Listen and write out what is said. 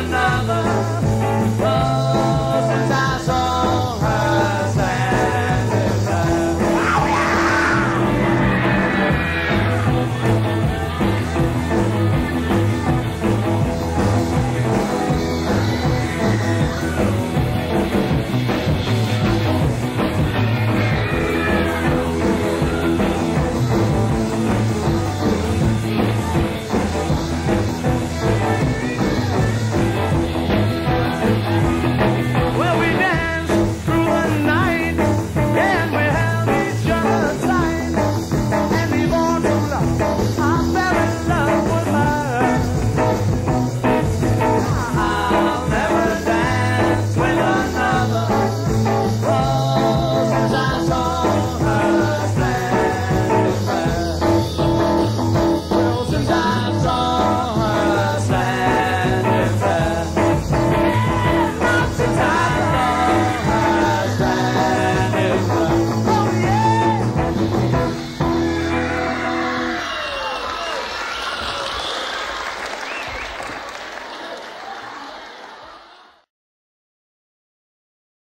another